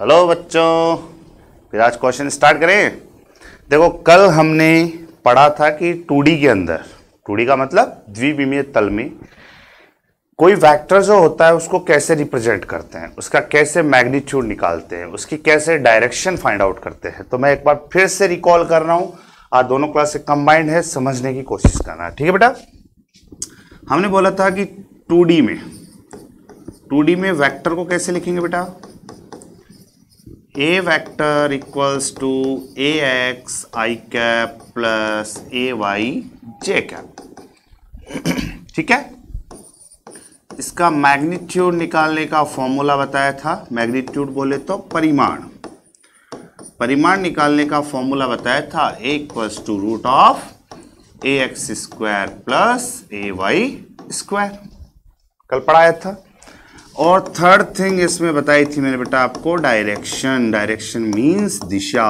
Hello बच्चों, फिर आज क्वेश्चन स्टार्ट करें। देखो, कल हमने पढ़ा था कि 2D के अंदर 2D का मतलब द्विविमीय तल में कोई वेक्टर जो होता है उसको कैसे रिप्रेजेंट करते हैं, उसका कैसे मैग्नीट्यूड निकालते हैं, उसकी कैसे डायरेक्शन फाइंड आउट करते हैं। तो मैं एक बार फिर से रिकॉल कर रहा हूँ। आज दोनों क्लास कंबाइंड है, समझने की कोशिश करना ठीक है बेटा? हमने बोला था कि 2D में 2D में वैक्टर को कैसे लिखेंगे बेटा? Equals to A X I cap plus A Y J cap ठीक है? इसका मैग्नीट्यूड निकालने का फॉर्मूला बताया था। मैग्नीट्यूड बोले तो परिमाण। परिमाण निकालने का फॉर्मूला बताया था। A equals to root of A X square plus A Y square कल पढ़ाया था। और थर्ड थिंग इसमें बताई थी मैंने बेटा आपको डायरेक्शन डायरेक्शन मींस दिशा.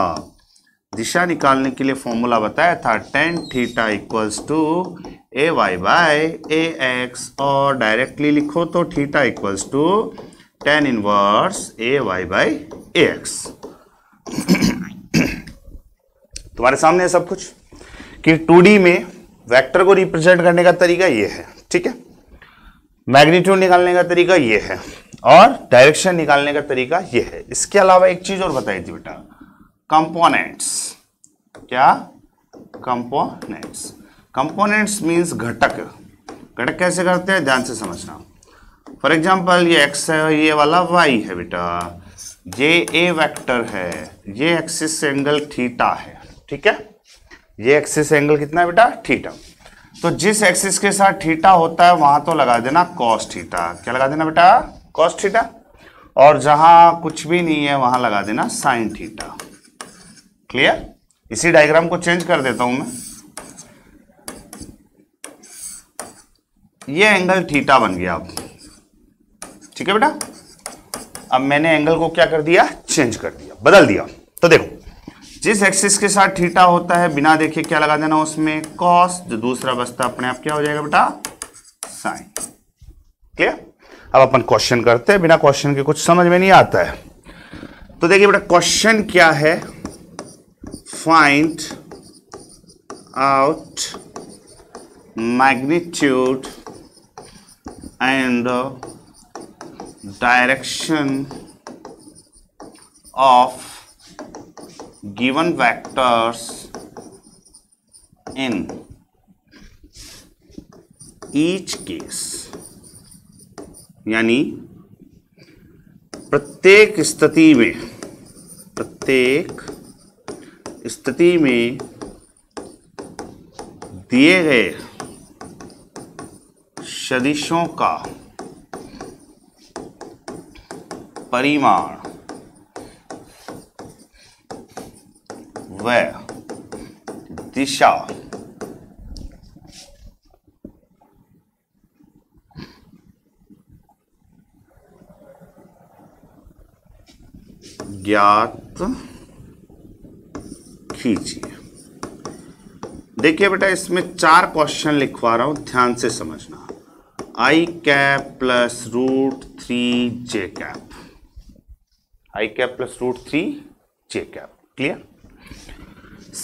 दिशा निकालने के लिए फॉर्मूला बताया था tan theta equals to A Y by A X और डायरेक्टली लिखो तो theta equals to tan inverse A Y by A X तुम्हारे सामने है सब कुछ? कि 2D में वेक्टर को रिप्रेजेंट करने का तरीका ये है, ठीक है? मैग्नीट्यूड निकालने का तरीका ये है और डायरेक्शन निकालने का तरीका ये है। इसके अलावा एक चीज़ और बताई थी बेटा कंपोनेंट्स क्या? कंपोनेंट्स कंपोनेंट्स मींस घटक। घटक कैसे करते हैं? ध्यान से समझना। फॉर एग्जांपल ये एक्स है, ये वाला वाई है बेटा। ये ए वेक्टर है, ये एक्सिस एंगल थीटा है, ठीक है? ये एक्सिस एंगल कितना है बेटा? थीटा तो जिस एक्सिस के साथ थीटा होता है, वहाँ तो लगा देना कॉस थीटा। क्या लगा देना बेटा? Cos theta? और जहाँ कुछ भी नहीं है, वहाँ लगा देना साइन थीटा। क्लियर? इसी डायग्राम को चेंज कर देता हूँ मैं। ये एंगल थीटा बन गया अब। ठीक है बेटा? अब मैंने एंगल को क्या कर दिया? चेंज कर दिया। बदल दिया। तो देखो जिस एक्सिस के साथ थीटा होता है, बिना देखे क्या लगा देना उसमें? कॉस। जो दूसरा बचता अपने आप क्या हो जाएगा बेटा? साइन। क्लियर? अब अपन क्वेश्चन करते हैं, बिना क्वेश्चन के कुछ समझ में नहीं आता है। तो देखिए बेटा, क्वेश्चन क्या है? Find out magnitude and direction of given vectors in each case, यानी प्रत्येक स्थिति में, प्रत्येक स्थिति में दिए गए सदिशों का परिमाण व दिशा ज्ञात कीजिए। देखिए बेटा, इसमें चार क्वेश्चन लिखवा रहा हूँ, ध्यान से समझना। I cap plus root three J cap I cap plus root three J cap clear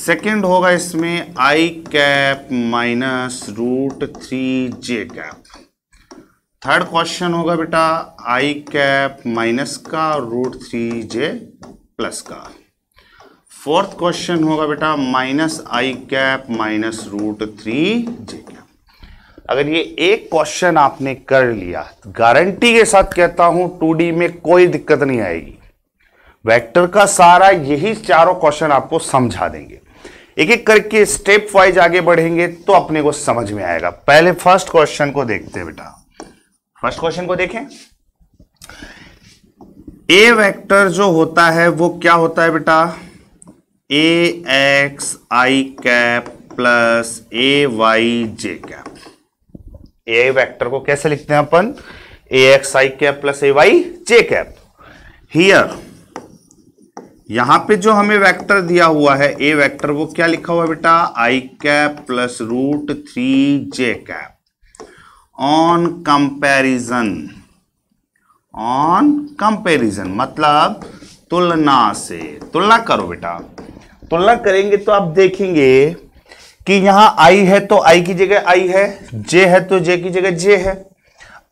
second होगा इसमें I cap minus root three J cap third question होगा बेटा आई कैप माइनस का रूट थ्री जे प्लस का. Fourth question होगा बेटा minus I cap minus root three J cap अगर ये एक क्वेश्चन आपने कर लिया तो गारंटी के साथ कहता हूँ टू में कोई दिक्कत नहीं आएगी. वेक्टर का सारा यही चारों क्वेश्चन आपको समझा देंगे. एक एक करके स्टेप वाइज आगे बढ़ेंगे तो अपने को समझ में आएगा। पहले फ़र्स्ट क्वेश्चन को देखते हैं बेटा। फ़र्स्ट क्वेश्चन को देखें। ए वेक्टर जो होता है, वो क्या होता है बेटा? A X I cap plus A Y J cap A vector को कैसे लिखते हैं अपन? A X I cap plus A Y J cap here यहाँ पे जो हमें वेक्टर दिया हुआ है ए वेक्टर, वो क्या लिखा हुआ है बेटा? I cap plus root three J cap on comparison on comparison मतलब तुलना से। तुलना करो बेटा। तुलना करेंगे तो आप देखेंगे कि यहाँ आई है तो आई की जगह आई है जे है तो जे की जगह जे है।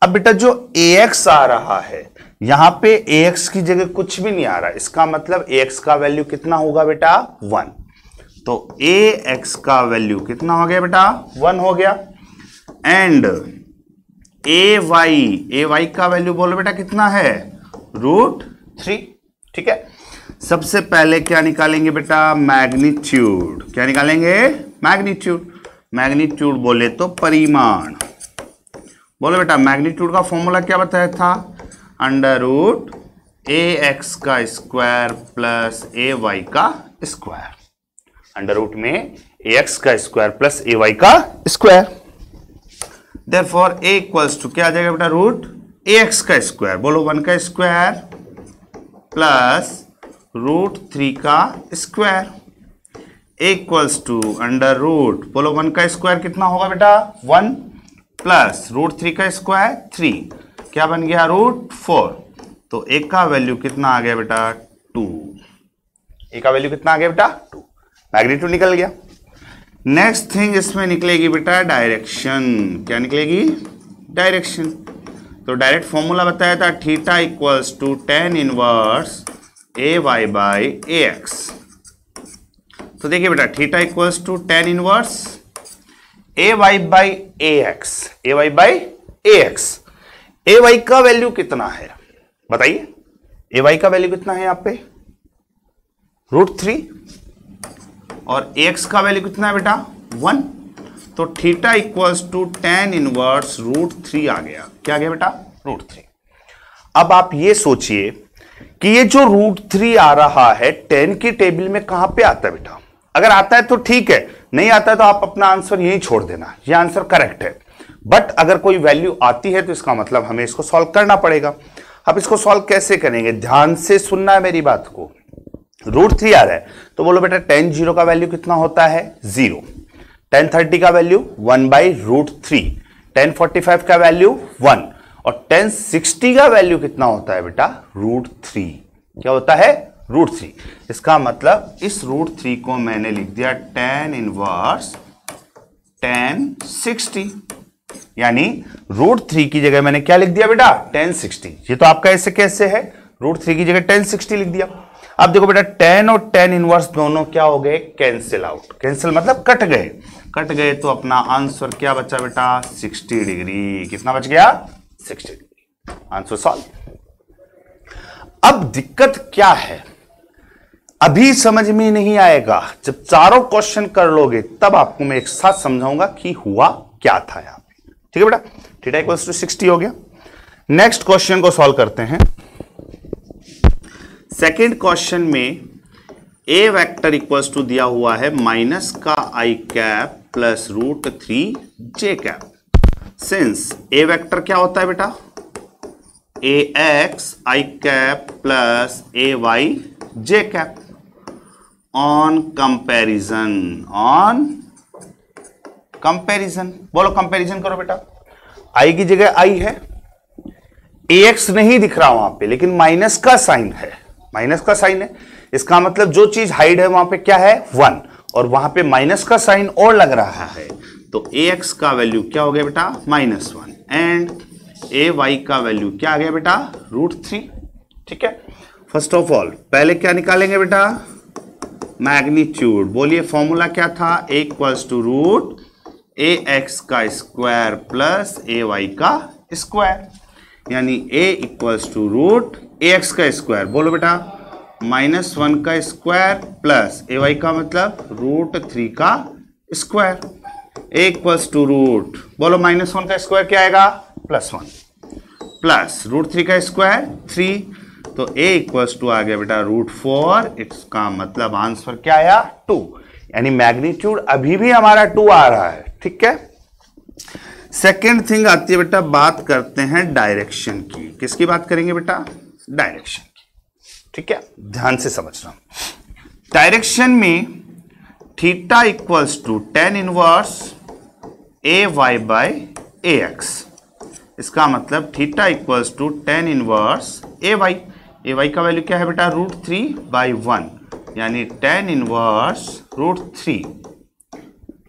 अब बेटा जो ए एक्स आ रहा है यहाँ पे एक्स की जगह कुछ भी नहीं आ रहा इसका मतलब एक्स का वैल्यू कितना होगा बेटा? वन तो एक्स का वैल्यू कितना हो गया बेटा? वन हो गया। And A Y A Y का वैल्यू बोलो बेटा, कितना है? रूट थ्री ठीक है? सबसे पहले क्या निकालेंगे बेटा? मैग्नीट्यूड क्या निकालेंगे? मैग्नीट्यूड मैग्नीट्यूड बोले तो परिमाण। बोलो बेटा मैग्नीट्यूड का फॉर्मूला क्या बताया था? अंडर रूट ए एक्स का स्क्वायर प्लस ए वाई का स्क्वायर अंडर रूट में ए एक्स का स्क्वायर प्लस ए वाई का square there for A equals to क्या आ जाएगा बेटा रूट ए एक्स का स्क्वायर बोलो वन का स्क्वायर प्लस रूट थ्री का square equals to under root बोलो वन का स्क्वायर कितना होगा बेटा? वन प्लस रूट थ्री का स्क्वायर थ्री क्या बन गया रूट फोर तो एक का वैल्यू कितना आ गया बेटा? टू एक का वैल्यू कितना आ गया बेटा? टू मैग्नीट्यूड निकल गया। नेक्स्ट थिंग इसमें निकलेगी बेटा डायरेक्शन क्या निकलेगी? डायरेक्शन तो डायरेक्ट फॉर्मूला बताया था theta equals to tan inverse A Y by A X तो देखिए बेटा theta equals to tan inverse A Y by A X A Y by A X A Y का value कितना है? बताइए। ए वाई का वैल्यू कितना है यहाँ पे? रूट थ्री और एक्स का वैल्यू कितना है बेटा? वन तो theta equals to tan inverse root three आ गया। क्या गया बेटा? रूट थ्री अब आप ये सोचिए कि ये जो रूट थ्री आ रहा है टेन की टेबल में कहाँ पे आता है बेटा? अगर आता है तो ठीक है, नहीं आता है तो आप अपना आंसर यही छोड़ देना। ये आंसर करेक्ट है। बट अगर कोई वैल्यू आती है तो इसका मतलब हमें इसको सॉल्व करना पड़ेगा। अब इसको सॉल्व कैसे करेंगे? ध्यान से सुनना है मेरी बात को। रूट थ्री आ रहा है। तो बोलो बेटा टेन ज़ीरो का वैल्यू कितना होता है? ज़ीरो टेन थर्टी का value one by root three tan forty five का वैल्यू वन और टेन सिक्सटी का वैल्यू कितना होता है बेटा? रूट थ्री क्या होता है? रूट थ्री इसका मतलब इस रूट थ्री को मैंने लिख दिया टेन इनवर्स टेन सिक्सटी यानी रूट थ्री की जगह मैंने क्या लिख दिया बेटा? टेन सिक्सटी ये तो आपका ऐसे कैसे है? रूट थ्री की जगह टेन सिक्सटी लिख दिया। अब देखो बेटा टेन और टेन इनवर्स दोनों क्या हो गए? कैंसिल आउट कैंसिल मतलब कट गए। कट गए तो अपना आंसर क्या बचा बेटा? सिक्सटी डिग्री कितना बच गया? सिक्सटी डिग्री आंसर सॉल्व अब दिक्कत क्या है? अभी समझ में नहीं आएगा। जब चारों क्वेश्चन कर लोगे, तब आपको मैं एक साथ समझाऊँगा कि हुआ क्या था यहाँ। ठीक है बेटा? थीटा इक्वल्स टू सिक्सटी हो गया। नेक्स्ट क्वेश्चन को सॉल्व करते हैं। सेकेंड क्वेश्चन में ए वेक्टर इक्वल्स टू दिया हुआ है माइनस का I cap plus root three J cap since A vector क्या होता है बेटा? A X I cap plus A Y J cap on comparison on comparison बोलो कंपैरिजन करो बेटा। आई की जगह आई है। ए एक्स नहीं दिख रहा वहाँ पे, लेकिन माइनस का साइन है। माइनस का साइन है। इसका मतलब जो चीज़ हाइड है वहाँ पे क्या है? वन और वहाँ पे माइनस का साइन और लग रहा है। तो ए एक्स का वैल्यू क्या हो गया बेटा? Minus one and A Y का वैल्यू क्या आ गया बेटा? रूट थ्री ठीक है? फ़र्स्ट ऑफ़ ऑल पहले क्या निकालेंगे बेटा? मैग्नीट्यूड बोलिए फॉर्मूला क्या था? A equals to root A X का स्क्वायर प्लस ए वाई का स्क्वायर यानी A equals to root A X का स्क्वायर बोलो बेटा। माइनस वन का स्क्वायर प्लस ए वाई का मतलब रूट थ्री का square A equals to root बोलो माइनस वन का स्क्वायर क्या आएगा? Plus one plus root three का स्क्वायर थ्री तो ए इक्वल्स टू आ गया बेटा रूट फोर इसका मतलब आंसर क्या आया? टू यानी मैग्नीट्यूड अभी भी हमारा टू आ रहा है, ठीक है? सेकेंड थिंग आती है बेटा, बात करते हैं डायरेक्शन की। किसकी बात करेंगे बेटा? डायरेक्शन की। ठीक है? ध्यान से समझना। डायरेक्शन में theta equals to tan inverse A Y by A X इसका मतलब theta equals to tan inverse A Y A Y का वैल्यू क्या है बेटा? रूट थ्री बाई वन यानी टेन इनवर्स रूट थ्री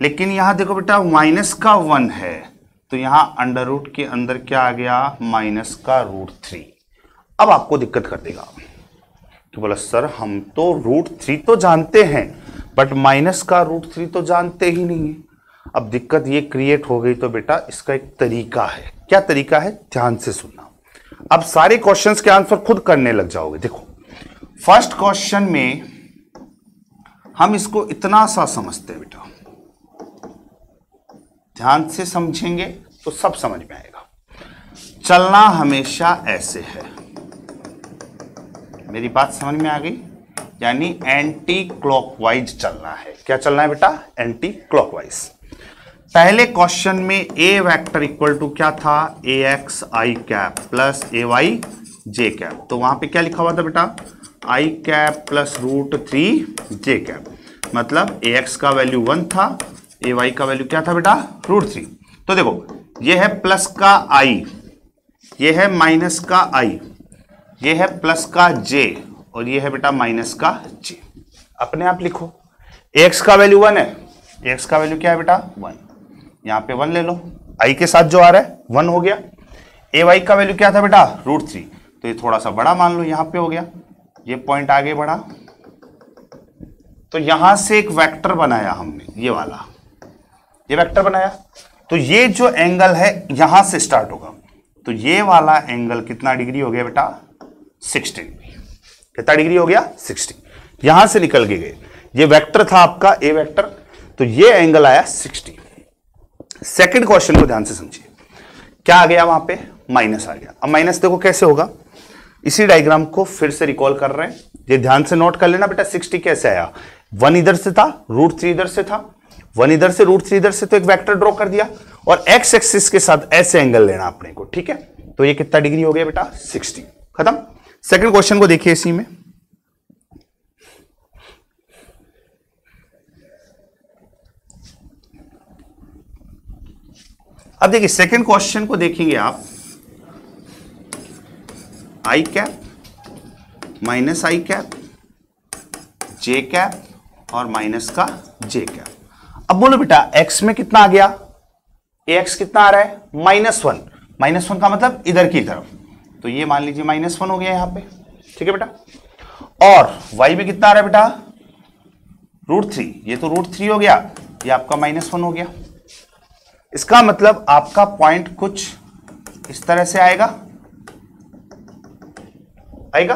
लेकिन यहाँ देखो बेटा माइनस का वन है तो यहाँ अंडर रूट के अंदर क्या आ गया? माइनस का रूट थ्री अब आपको दिक्कत कर देगा तो बोला, सर, हम तो रूट थ्री तो जानते हैं बट माइनस का रूट थ्री तो जानते ही नहीं है. अब दिक्कत ये क्रिएट हो गई तो बेटा, इसका एक तरीका है। क्या तरीका है? ध्यान से सुनना। अब सारे क्वेश्चंस के आंसर खुद करने लग जाओगे। देखो फ़र्स्ट क्वेश्चन में हम इसको इतना सा समझते हैं बेटा। ध्यान से समझेंगे तो सब समझ में आएगा। चलना हमेशा ऐसे है। मेरी बात समझ में आ गई? यानी एंटी क्लॉकवाइज चलना है। क्या चलना है बेटा? एंटी क्लॉकवाइज पहले क्वेश्चन में ए वेक्टर इक्वल टू क्या था? A X I cap plus A Y J cap तो वहाँ पे क्या लिखा हुआ था बेटा? I cap plus root three J cap मतलब ए एक्स का वैल्यू वन था ए वाई का वैल्यू क्या था बेटा? रूट थ्री तो देखो, ये है प्लस का आई ये है माइनस का आई ये है प्लस का जे और ये है बेटा माइनस का जे अपने आप लिखो। एक्स का वैल्यू वन है एक्स का वैल्यू क्या है बेटा? वन यहाँ पे वन ले लो। आई के साथ जो आ रहा है वन हो गया। ए वाई का वैल्यू क्या था बेटा? रूट थ्री तो ये थोड़ा सा बड़ा मान लो, यहाँ पे हो गया। ये पॉइंट आगे बढ़ा। तो यहाँ से एक वेक्टर बनाया हमने, ये वाला। ये वेक्टर बनाया। तो ये जो एंगल है, यहाँ से स्टार्ट होगा। तो ये वाला एंगल कितना डिग्री हो गया बेटा? 60 डिग्री कितना डिग्री हो गया? 60 यहाँ से निकल के गए। ये वेक्टर था आपका ए वेक्टर तो ये एंगल आया 60 सेकंड क्वेश्चन को ध्यान से समझिए। क्या आ गया वहाँ पे? माइनस आ गया। अब माइनस देखो कैसे होगा। इसी डायग्राम को फिर से रिकॉल कर रहे हैं। ये ध्यान से नोट कर लेना बेटा 60 कैसे आया? वन इधर से था, रूट थ्री इधर से था। वन इधर से, रूट थ्री इधर से तो एक वेक्टर ड्रॉ कर दिया। और एक्स एक्सिस के साथ ऐसे एंगल लेना अपने को, ठीक है? तो ये कितना डिग्री हो गया बेटा? 60 खत्म? सेकंड क्वेश्चन को देखिए इसी में। अब देखिए सेकंड क्वेश्चन को देखेंगे आप। I cap, minus i cap, j cap और माइनस का जे कैप। अब बोलो बेटा एक्स में कितना आ गया? एक्स कितना आ रहा है? Minus one. माइनस वन का मतलब इधर की तरफ़। तो ये मान लीजिए माइनस वन हो गया यहाँ पे। ठीक है बेटा? और वाई में कितना आ रहा है बेटा? रूट थ्री ये तो रूट थ्री हो गया। ये आपका माइनस वन हो गया। इसका मतलब आपका पॉइंट कुछ इस तरह से आएगा। आएगा।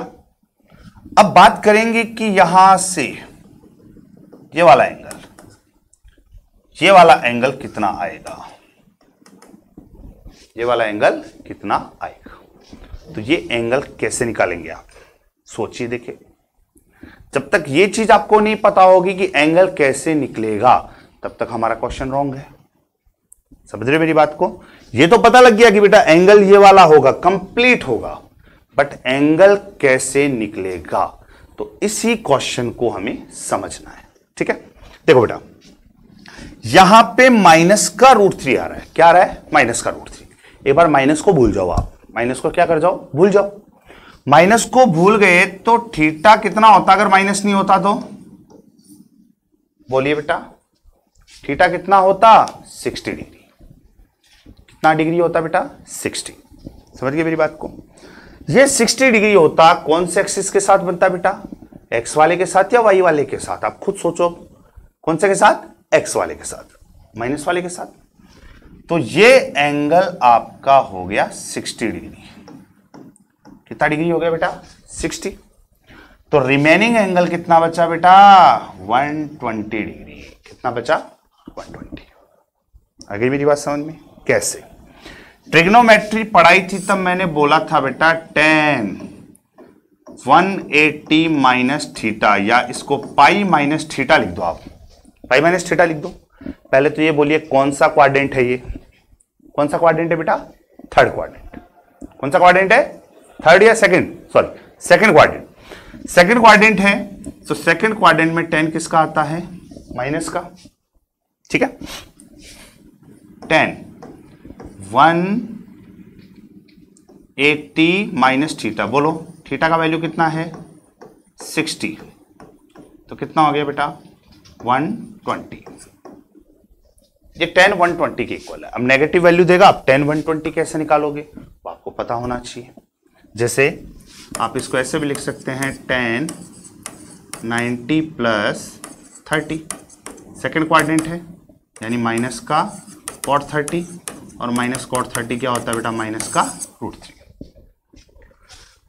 अब बात करेंगे कि यहाँ से ये वाला एंगल ये वाला एंगल कितना आएगा? ये वाला एंगल कितना आएगा? तो ये एंगल कैसे निकालेंगे आप? सोचिए देखिए। जब तक ये चीज़ आपको नहीं पता होगी कि एंगल कैसे निकलेगा, तब तक हमारा क्वेश्चन रॉन्ग है। समझ रहे मेरी बात को? ये तो पता लग गया कि बेटा एंगल ये वाला होगा कंप्लीट होगा। बट एंगल कैसे निकलेगा? तो इसी क्वेश्चन को हमें समझना है। ठीक है? देखो बेटा, यहाँ पे माइनस का रूट थ्री आ रहा है। क्या आ रहा है? माइनस का रूट थ्री एक बार माइनस को भूल जाओ आप। माइनस को क्या कर जाओ? भूल जाओ। माइनस को भूल गए तो थीटा कितना होता अगर माइनस नहीं होता तो? बोलिए बेटा। थीटा कितना होता? 60 डिग्री कितना डिग्री होता बेटा? 60 समझ गए मेरी बात को? ये 60 डिग्री होता कौन से एक्सिस के साथ बनता बेटा? एक्स वाले के साथ या वाई वाले के साथ? आप खुद सोचो। कौन से के साथ? एक्स वाले के साथ। माइनस वाले के साथ। तो ये एंगल आपका हो गया 60 डिग्री। कितना डिग्री हो गया बेटा? 60 तो रिमेनिंग एंगल कितना बचा बेटा? 120 डिग्री। कितना बचा? 120 आगे मेरी बात समझ में? कैसे? ट्रिग्नोमेट्री पढ़ाई थी तब मैंने बोला था, बेटा, टेन। 180 एट्टी माइनस थीटा, या इसको पाई माइनस थीटा लिख दो आप। पाई माइनस थीटा लिख दो। पहले तो ये बोलिए, कौन सा क्वाड्रेंट है ये? कौन सा क्वाड्रेंट है बेटा? थर्ड क्वाड्रेंट कौन सा क्वाड्रेंट है? थर्ड या second sorry second quadrant second quadrant है तो सेकंड क्वाड्रेंट में टेन किसका आता है? माइनस का। ठीक है? Tan one eighty minus theta. बोलो, थीटा का वैल्यू कितना है? 60 तो कितना हो गया बेटा? 120 ये टेन वन ट्वेंटी के इक्वल है। अब नेगेटिव वैल्यू देगा, आप टेन वन ट्वेंटी कैसे निकालोगे? तो आपको पता होना चाहिए। जैसे आप इसको ऐसे भी लिख सकते हैं, tan ninety plus thirty. Second quadrant है, यानी माइनस का कॉट थर्टी। और माइनस कॉट थर्टी क्या होता है बेटा? माइनस का रूट थ्री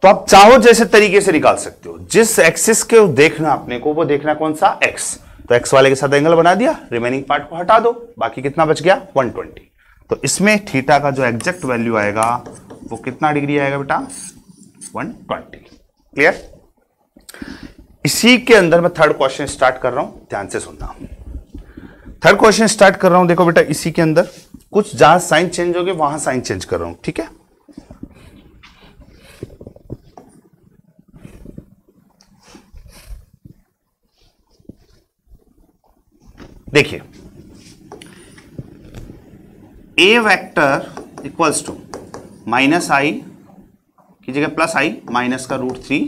तो आप चाहो जैसे तरीके से निकाल सकते हो। जिस एक्सिस के देखना अपने को, वो देखना कौन सा? एक्स तो एक्स वाले के साथ एंगल बना दिया रिमेनिंग पार्ट को हटा दो, बाकी कितना बच गया? 120 तो इसमें थीटा का जो एग्जैक्ट वैल्यू आएगा, वो कितना डिग्री आएगा बेटा? 120 क्लियर इसी के अंदर मैं थर्ड क्वेश्चन स्टार्ट कर रहा हूँ, ध्यान से सुनना। थर्ड क्वेश्चन स्टार्ट कर रहा हूँ, देखो बेटा, इसी के अंदर। कुछ जहाँ साइन चेंज हो गए वहाँ साइन चेंज कर रहा हूँ, ठीक है? देखिए a vector equals to minus i की जगह प्लस आई माइनस का रूट थ्री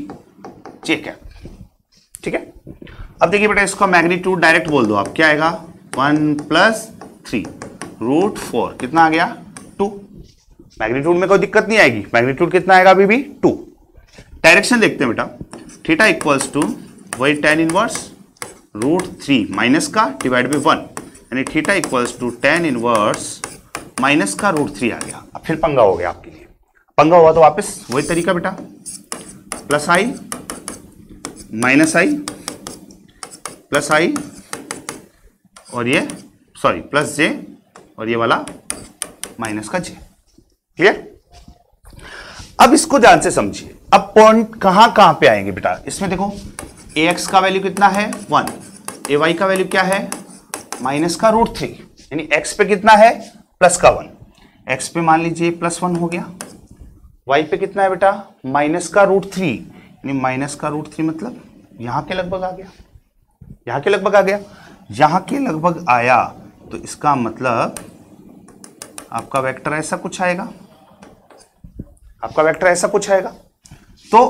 जे कैप ठीक है? अब देखिए बेटा, इसका मैग्नीट्यूड डायरेक्ट बोल दो आप, क्या आएगा? One plus three root four कितना आ गया? टू मैग्नीट्यूड में कोई दिक्कत नहीं आएगी। मैग्नीट्यूड कितना आएगा अभी भी? टू डायरेक्शन देखते हैं बेटा। थीटा इक्वल्स टू वही tan inverse root three minus का डिवाइड बाई वन यानी theta equals to tan inverse minus का रूट थ्री आ गया। अब फिर पंगा हो गया आपके लिए। पंगा हुआ तो वापस वही तरीका बेटा। Plus i minus i plus i और ये सॉरी प्लस जे और ये वाला माइनस का जे। क्लियर? अब इसको ध्यान से समझिए। अब पॉइंट कहाँ कहाँ पे आएँगे बेटा? इसमें देखो ए एक्स का वैल्यू कितना है? वन ए वाई का वैल्यू क्या है? माइनस का रूट थ्री यानी एक्स पे कितना है? प्लस का वन एक्स पे मान लीजिए प्लस वन हो गया। वाई पे कितना है बेटा? माइनस का रूट थ्री यानी माइनस का रूट थ्री मतलब यहाँ के लगभग आ गया। यहाँ के लगभग आ गया। यहाँ के लगभग आया। तो इसका मतलब आपका वेक्टर ऐसा कुछ आएगा। आपका वेक्टर ऐसा कुछ आएगा। तो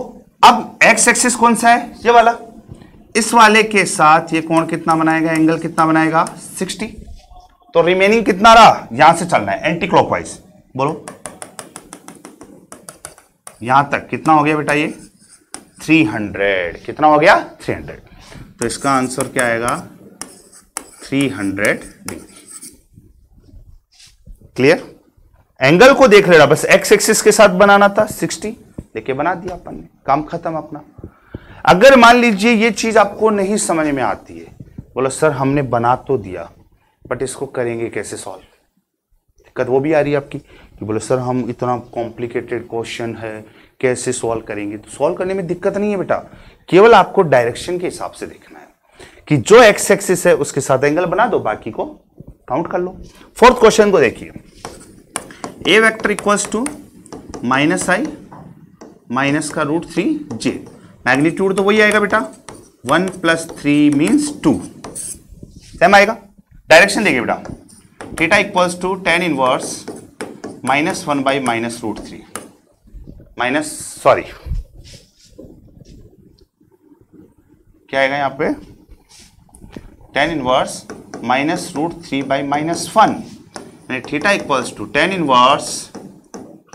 अब एक्स एक्सिस कौन सा है? ये वाला। इस वाले के साथ ये कोण कितना बनाएगा? एंगल कितना बनाएगा? 60 तो रिमेनिंग कितना रहा? यहाँ से चलना है। एंटी क्लॉकवाइज बोलो। यहाँ तक कितना हो गया बेटा ये? 300 कितना हो गया? 300 तो इसका आंसर क्या आएगा? 300 डिग्री क्लियर एंगल को देख लेना, बस एक्स एक्सिस के साथ बनाना था 60 देखिए, बना दिया अपन ने, काम खत्म अपना। अगर मान लीजिए ये चीज़ आपको नहीं समझ में आती है, बोलो, सर, हमने बना तो दिया बट इसको करेंगे कैसे सॉल्व दिक्कत वो भी आ रही है आपकी, कि बोलो, सर, हम इतना कॉम्प्लिकेटेड क्वेश्चन है, कैसे सॉल्व करेंगे? तो सॉल्व करने में दिक्कत नहीं है बेटा, केवल आपको डायरेक्शन के हिसाब से देखना है, कि जो एक्स एक्सिस है उसके साथ एंगल बना दो, बाकी को काउंट कर लो। फोर्थ क्वेश्चन को देखिए। A vector equals to minus i minus का रूट थ्री जे मैग्नीट्यूड तो वही आएगा बेटा। One plus three means two same आएगा। डायरेक्शन देखिए बेटा। Theta equals to tan inverse minus one by minus root three minus sorry क्या आएगा यहाँ पे? Tan inverse minus root three by minus one theta equals to tan inverse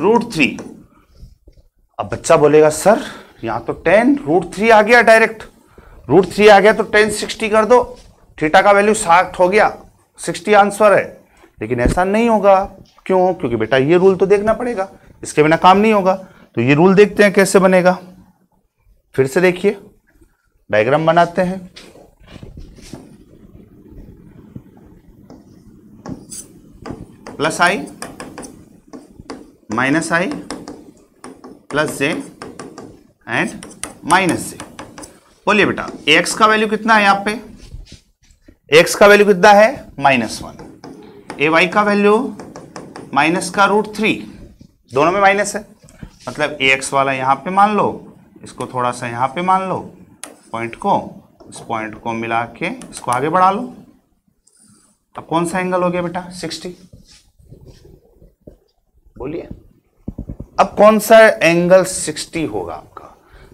root three अब बच्चा बोलेगा, सर, यहाँ तो टेन रूट थ्री आ गया डायरेक्ट रूट थ्री आ गया तो टेन सिक्सटी कर दो. थीटा का वैल्यू साठ हो गया. सिक्सटी आंसर है. लेकिन ऐसा नहीं होगा. क्यों? क्योंकि बेटा ये रूल तो देखना पड़ेगा. इसके बिना काम नहीं होगा. तो ये रूल देखते हैं कैसे बनेगा. फिर से देखिए. डायग्राम बनाते हैं. Plus i, minus i, plus j, and minus j. बोलिए बेटा एक्स का वैल्यू कितना है यहाँ पे? एक्स का वैल्यू कितना है? Minus one. ए वाई का वैल्यू माइनस का रूट थ्री दोनों में माइनस है। मतलब ए एक्स वाला यहाँ पे मान लो, इसको थोड़ा सा यहाँ पे मान लो। पॉइंट को, इस पॉइंट को मिला के इसको आगे बढ़ा लो। अब कौन सा एंगल हो गया बेटा? सिक्सटी बोलिए। अब कौन सा एंगल सिक्सटी होगा आपका?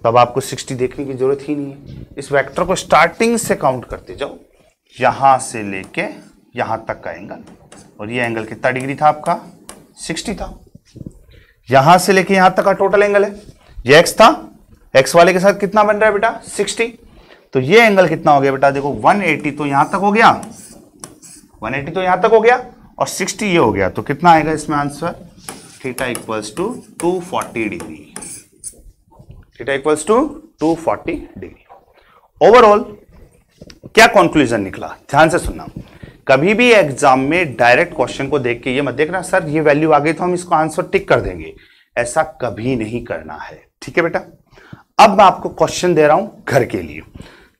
तो अब आपको 60 देखने की ज़रूरत ही नहीं है। इस वेक्टर को स्टार्टिंग से काउंट करते जाओ। यहाँ से लेके यहाँ तक का एंगल और ये एंगल कितना डिग्री था आपका? 60 था। यहाँ से लेके यहाँ तक का टोटल एंगल है। ये एक्स था। एक्स वाले के साथ कितना बन रहा है बेटा? 60 तो ये एंगल कितना हो गया बेटा? देखो 180 तो यहाँ तक हो गया। 180 तो यहाँ तक हो गया। और 60 ये हो गया। तो कितना आएगा इसमें answer theta equals to 240 degree theta equals to 240 degree overall क्या कंक्लूजन निकला? ध्यान से सुनना। कभी भी एग्ज़ाम में डायरेक्ट क्वेश्चन को देख के ये मत देखना, सर, ये वैल्यू आ गई तो हम इसको आंसर टिक कर देंगे। ऐसा कभी नहीं करना है। ठीक है बेटा? अब मैं आपको क्वेश्चन दे रहा हूँ घर के लिए।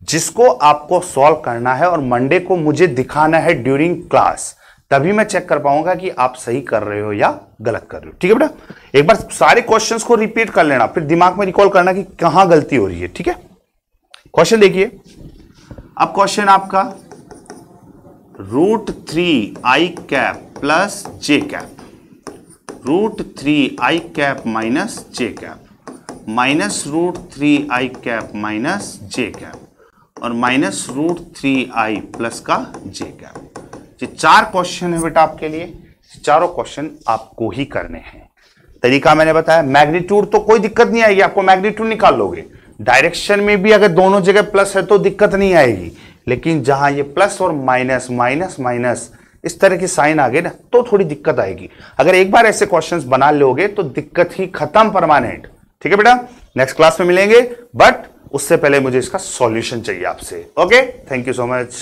जिसको आपको सॉल्व करना है और मंडे को मुझे दिखाना है ड्यूरिंग क्लास तभी मैं चेक कर पाऊँगा कि आप सही कर रहे हो या गलत कर रहे हो। ठीक है बेटा? एक बार सारे क्वेश्चंस को रिपीट कर लेना, फिर दिमाग में रिकॉल करना कि कहाँ गलती हो रही है, ठीक है? क्वेश्चन देखिए। अब क्वेश्चन आपका root three i cap plus j cap root three i cap minus j cap minus root three i cap minus j cap और minus root three i plus का जे कैप ये चार क्वेश्चन है बेटा आपके लिए। चारों क्वेश्चन आपको ही करने हैं। तरीका मैंने बताया मैग्नीट्यूड तो कोई दिक्कत नहीं आएगी, आपको मैग्नीट्यूड निकाल लोगे डायरेक्शन में भी अगर दोनों जगह प्लस है तो दिक्कत नहीं आएगी। लेकिन जहाँ ये प्लस और माइनस माइनस माइनस इस तरह की साइन आ गए ना तो थोड़ी दिक्कत आएगी। अगर एक बार ऐसे क्वेश्चंस बना लोगे तो दिक्कत ही खत्म परमानेंट ठीक है बेटा? नेक्स्ट क्लास में मिलेंगे बट उससे पहले मुझे इसका सॉल्यूशन चाहिए आपसे। Okay thank you so much